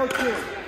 Go King.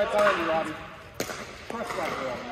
Right behind you, Robbie. Press that girl.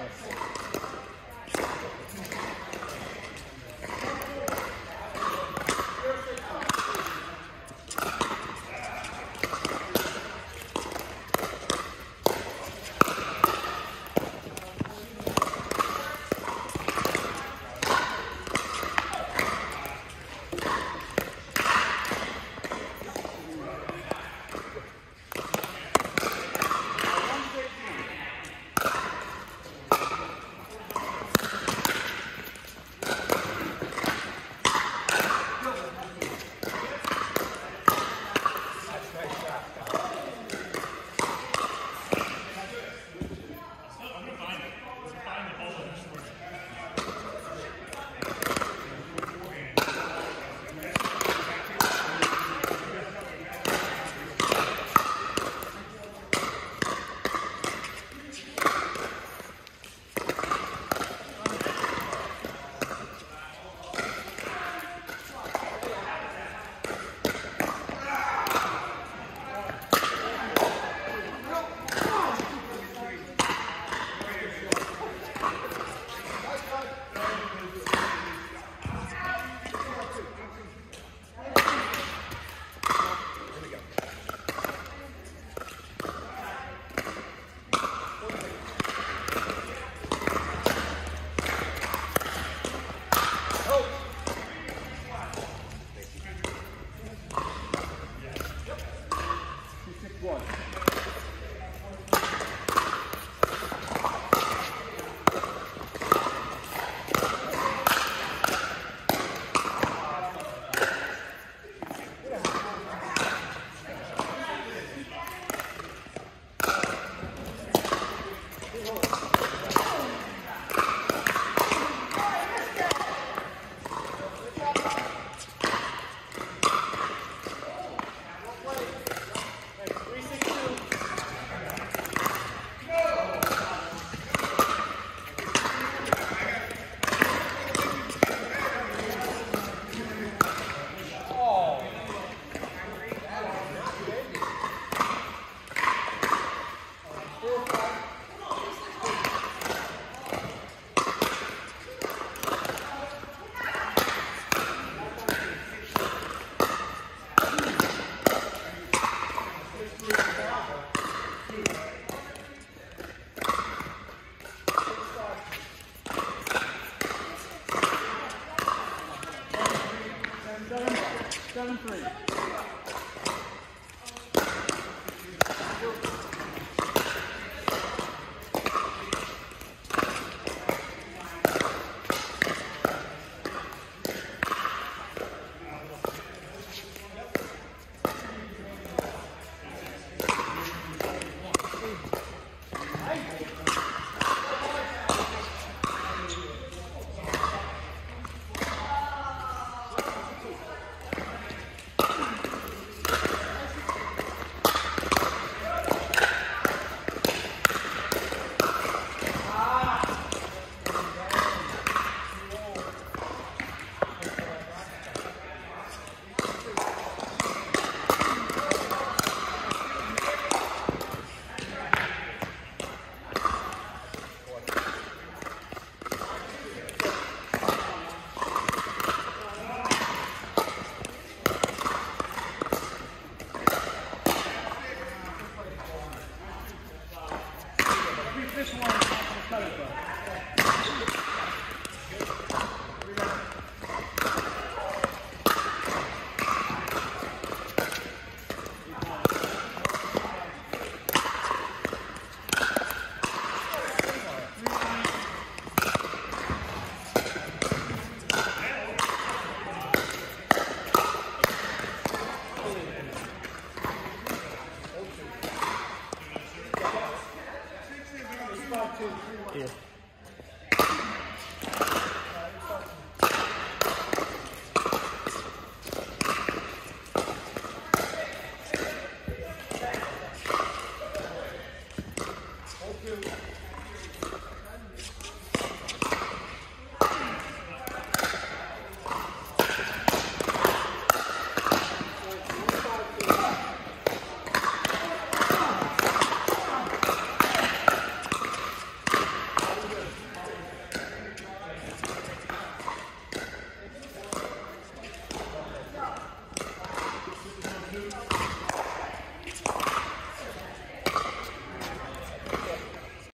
This one,